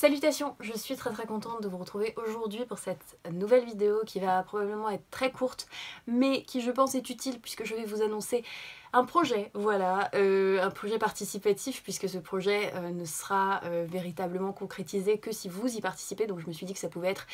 Salutations, je suis très très contente de vous retrouver aujourd'hui pour cette nouvelle vidéo qui va probablement être très courte mais qui je pense est utile puisque je vais vous annoncer un projet, voilà, euh, un projet participatif puisque ce projet euh, ne sera euh, véritablement concrétisé que si vous y participez donc je me suis dit que ça pouvait être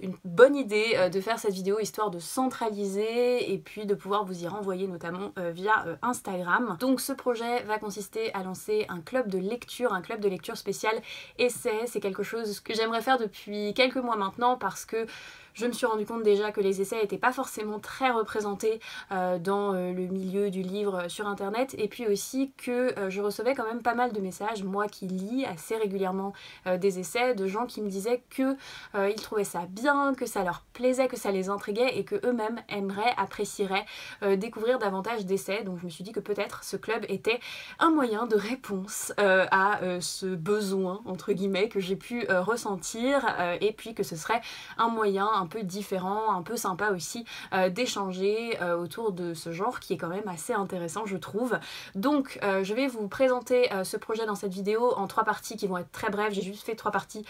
une bonne idée de faire cette vidéo histoire de centraliser et puis de pouvoir vous y renvoyer notamment via Instagram. Donc ce projet va consister à lancer un club de lecture, un club de lecture spécial essai, c'est quelque chose que j'aimerais faire depuis quelques mois maintenant parce que je me suis rendu compte déjà que les essais n'étaient pas forcément très représentés euh, dans euh, le milieu du livre sur internet et puis aussi que euh, je recevais quand même pas mal de messages, moi qui lis assez régulièrement des essais, de gens qui me disaient que ils trouvaient ça bien, que ça leur plaisait, que ça les intriguait et que eux-mêmes aimeraient, apprécieraient découvrir davantage d'essais. Donc je me suis dit que peut-être ce club était un moyen de réponse à ce besoin entre guillemets que j'ai pu ressentir et puis que ce serait un moyen un peu différent, un peu sympa aussi euh, d'échanger euh, autour de ce genre qui est quand même assez intéressant je trouve. Donc euh, je vais vous présenter ce projet dans cette vidéo en trois parties qui vont être très brèves, j'ai juste fait trois parties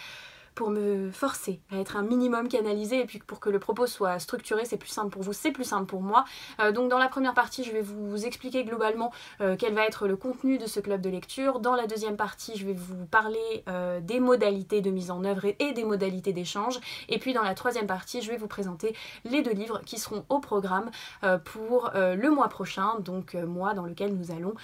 pour me forcer à être un minimum canalisé et puis pour que le propos soit structuré, c'est plus simple pour vous, c'est plus simple pour moi. Euh, donc dans la première partie, je vais vous expliquer globalement euh, quel va être le contenu de ce club de lecture. Dans la deuxième partie, je vais vous parler euh, des modalités de mise en œuvre et, des modalités d'échange. Et puis dans la troisième partie, je vais vous présenter les deux livres qui seront au programme pour le mois prochain, donc mois dans lequel nous allons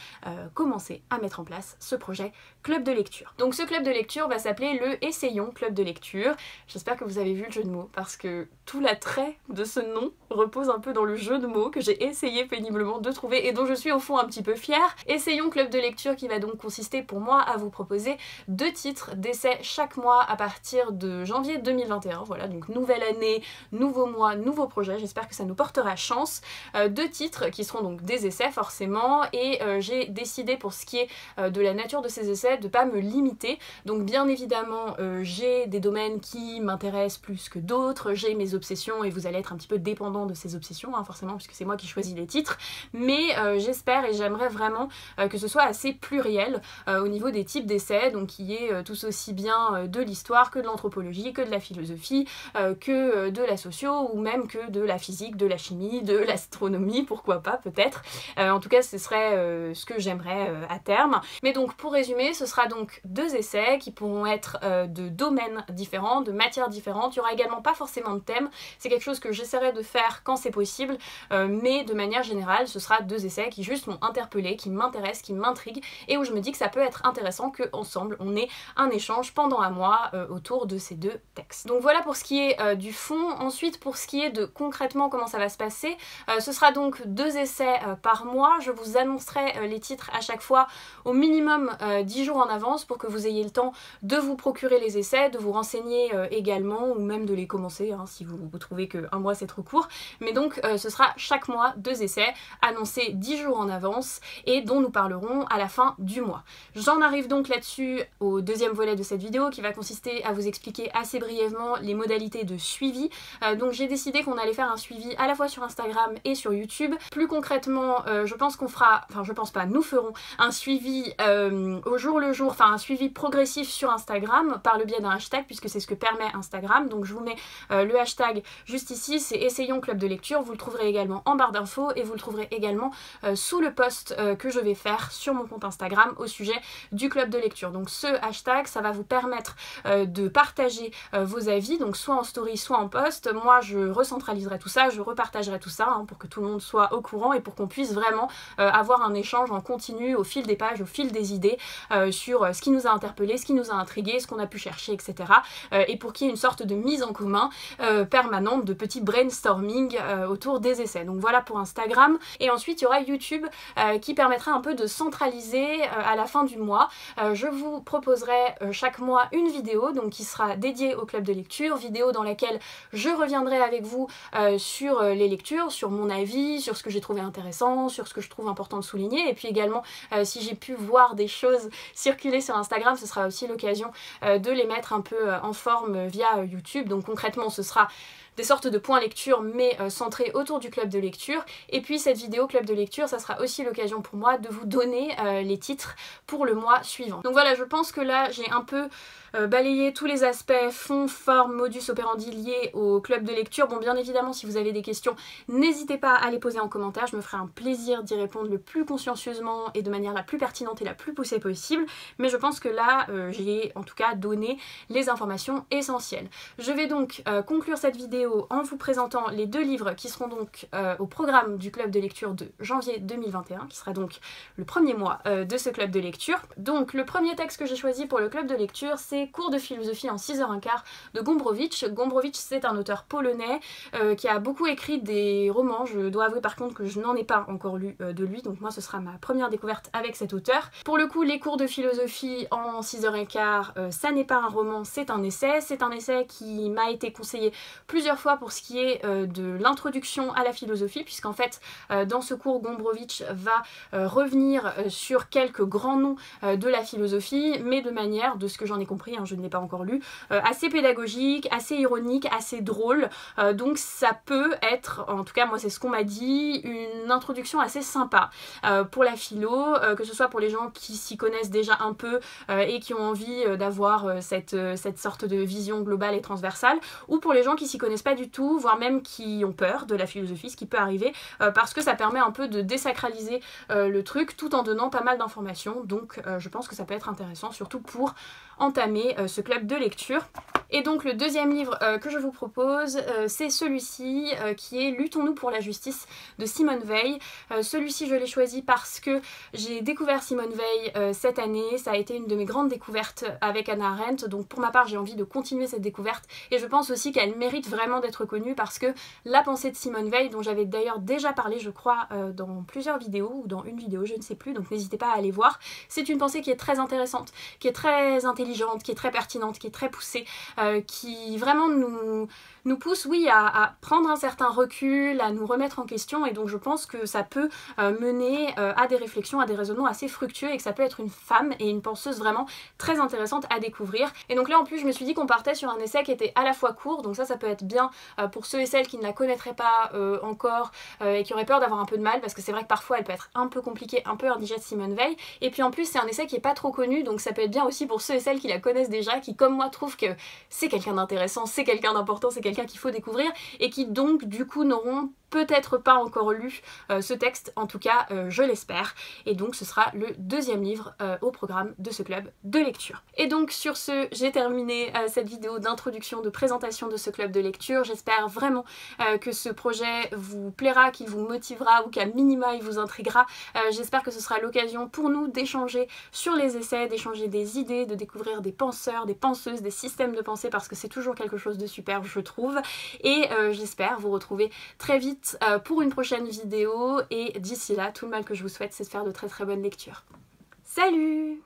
commencer à mettre en place ce projet club de lecture. Donc ce club de lecture va s'appeler le Essayons Club de lecture. J'espère que vous avez vu le jeu de mots parce que tout l'attrait de ce nom repose un peu dans le jeu de mots que j'ai essayé péniblement de trouver et dont je suis au fond un petit peu fière. Essayons Club de lecture qui va donc consister pour moi à vous proposer deux titres d'essais chaque mois à partir de janvier 2021. Voilà, donc nouvelle année, nouveau mois, nouveau projet. J'espère que ça nous portera chance. Euh, deux titres qui seront donc des essais forcément et euh, j'ai décidé pour ce qui est euh, de la nature de ces essais de pas me limiter. Donc bien évidemment j'ai des domaines qui m'intéressent plus que d'autres, j'ai mes obsessions et vous allez être un petit peu dépendant de ces obsessions hein, forcément puisque c'est moi qui choisis les titres mais euh, j'espère et j'aimerais vraiment euh, que ce soit assez pluriel euh, au niveau des types d'essais donc qui est tous aussi bien de l'histoire que de l'anthropologie, que de la philosophie, que de la socio ou même que de la physique, de la chimie, de l'astronomie, pourquoi pas peut-être. en tout cas ce serait ce que j'aimerais à terme. Mais donc pour résumer ce sera donc deux essais qui pourront être de domaines différents, de matières différentes. Il y aura également pas forcément de thème. C'est quelque chose que j'essaierai de faire quand c'est possible, euh, mais de manière générale, ce sera deux essais qui juste m'ont interpellé, qui m'intéressent, qui m'intriguent, et où je me dis que ça peut être intéressant qu'ensemble on ait un échange pendant un mois euh, autour de ces deux textes. Donc voilà pour ce qui est euh, du fond. Ensuite, pour ce qui est de concrètement comment ça va se passer, ce sera donc deux essais par mois. Je vous annoncerai les titres à chaque fois au minimum 10 jours en avance pour que vous ayez le temps de vous procurer les essais, de vous renseigner également ou même de les commencer hein, si vous, vous trouvez qu'un mois c'est trop court. Mais donc euh, ce sera chaque mois deux essais annoncés 10 jours en avance et dont nous parlerons à la fin du mois. J'en arrive donc là-dessus au deuxième volet de cette vidéo qui va consister à vous expliquer assez brièvement les modalités de suivi. Euh, donc j'ai décidé qu'on allait faire un suivi à la fois sur Instagram et sur YouTube. Plus concrètement, euh, je pense qu'on fera, enfin je pense pas, nous ferons un suivi au jour le jour, enfin un suivi progressif sur Instagram par le biais d'un hashtag puisque c'est ce que permet Instagram. Donc je vous mets le hashtag juste ici, c'est Essayons Club de lecture. Vous le trouverez également en barre d'infos et vous le trouverez également euh, sous le post euh, que je vais faire sur mon compte Instagram au sujet du club de lecture. Donc ce hashtag, ça va vous permettre euh, de partager vos avis, donc soit en story, soit en post. Moi, je recentraliserai tout ça, je repartagerai tout ça hein, pour que tout le monde soit au courant et pour qu'on puisse vraiment avoir un échange en continu au fil des pages, au fil des idées sur ce qui nous a interpellé, ce qui nous a intrigué, ce qu'on a pu chercher, etc. et pour qu'il y ait une sorte de mise en commun permanente de petits brainstorming euh, autour des essais. Donc voilà pour Instagram. Et ensuite, il y aura YouTube euh, qui permettra un peu de centraliser euh, à la fin du mois. je vous proposerai chaque mois une vidéo donc qui sera dédiée au club de lecture, vidéo dans laquelle je reviendrai avec vous sur les lectures, sur mon avis, sur ce que j'ai trouvé intéressant, sur ce que je trouve important de souligner. Et puis également, si j'ai pu voir des choses circuler sur Instagram, ce sera aussi l'occasion de les mettre un peu en forme via YouTube. Donc concrètement, ce sera des sortes de points lecture mais centrés autour du club de lecture. Et puis cette vidéo club de lecture, ça sera aussi l'occasion pour moi de vous donner les titres pour le mois suivant. Donc voilà, je pense que là j'ai un peu euh, balayer tous les aspects fond, forme, modus operandi liés au club de lecture. Bon, bien évidemment, si vous avez des questions, n'hésitez pas à les poser en commentaire. Je me ferai un plaisir d'y répondre le plus consciencieusement et de manière la plus pertinente et la plus poussée possible. Mais je pense que là, euh, j'ai en tout cas donné les informations essentielles. Je vais donc euh, conclure cette vidéo en vous présentant les deux livres qui seront donc au programme du club de lecture de janvier 2021, qui sera donc le premier mois de ce club de lecture. Donc, le premier texte que j'ai choisi pour le club de lecture, c'est Cours de philosophie en 6h15 de Gombrowicz. Gombrowicz, c'est un auteur polonais euh, qui a beaucoup écrit des romans. Je dois avouer par contre que je n'en ai pas encore lu euh, de lui, donc moi ce sera ma première découverte avec cet auteur. Pour le coup, les cours de philosophie en 6h15, euh, ça n'est pas un roman, c'est un essai. C'est un essai qui m'a été conseillé plusieurs fois pour ce qui est de l'introduction à la philosophie, puisqu'en fait, dans ce cours, Gombrowicz va revenir sur quelques grands noms de la philosophie, mais de manière, de ce que j'en ai compris, Hein, je ne l'ai pas encore lu, euh, assez pédagogique, assez ironique, assez drôle. Euh, donc ça peut être, en tout cas moi c'est ce qu'on m'a dit, une introduction assez sympa euh, pour la philo, que ce soit pour les gens qui s'y connaissent déjà un peu et qui ont envie d'avoir cette, cette sorte de vision globale et transversale, ou pour les gens qui s'y connaissent pas du tout, voire même qui ont peur de la philosophie, ce qui peut arriver, parce que ça permet un peu de désacraliser le truc tout en donnant pas mal d'informations. Donc je pense que ça peut être intéressant, surtout pour entamer euh, ce club de lecture. Et donc le deuxième livre euh, que je vous propose, euh, c'est celui-ci qui est Luttons-nous pour la justice de Simone Veil. celui-ci je l'ai choisi parce que j'ai découvert Simone Veil cette année, ça a été une de mes grandes découvertes avec Anna Arendt, donc pour ma part j'ai envie de continuer cette découverte. Et je pense aussi qu'elle mérite vraiment d'être connue parce que la pensée de Simone Veil, dont j'avais d'ailleurs déjà parlé je crois dans plusieurs vidéos ou dans une vidéo, je ne sais plus, donc n'hésitez pas à aller voir, c'est une pensée qui est très intéressante, qui est très intelligente qui est très pertinente, qui est très poussée, euh, qui vraiment nous, nous pousse, oui, à, prendre un certain recul, à nous remettre en question, et donc je pense que ça peut euh, mener euh, à des réflexions, à des raisonnements assez fructueux, et que ça peut être une femme et une penseuse vraiment très intéressante à découvrir. Et donc là, en plus, je me suis dit qu'on partait sur un essai qui était à la fois court, donc ça, ça peut être bien pour ceux et celles qui ne la connaîtraient pas encore, et qui auraient peur d'avoir un peu de mal, parce que c'est vrai que parfois elle peut être un peu compliquée, un peu indigeste Simone Veil, et puis en plus, c'est un essai qui est pas trop connu, donc ça peut être bien aussi pour ceux et celles qui la connaissent déjà, qui comme moi trouvent que c'est quelqu'un d'intéressant, c'est quelqu'un d'important, c'est quelqu'un qu'il faut découvrir, et qui donc du coup n'auront peut-être pas encore lu euh, ce texte, en tout cas euh, je l'espère. Et donc ce sera le deuxième livre euh, au programme de ce club de lecture. Et donc sur ce, j'ai terminé cette vidéo d'introduction, de présentation de ce club de lecture. J'espère vraiment que ce projet vous plaira, qu'il vous motivera ou qu'à minima il vous intriguera. J'espère que ce sera l'occasion pour nous d'échanger sur les essais, d'échanger des idées, de découvrir des penseurs, des penseuses, des systèmes de pensée parce que c'est toujours quelque chose de super je trouve. Et j'espère vous retrouver très vite euh, pour une prochaine vidéo et d'ici là, tout le mal que je vous souhaite, c'est de faire de très très bonnes lectures. Salut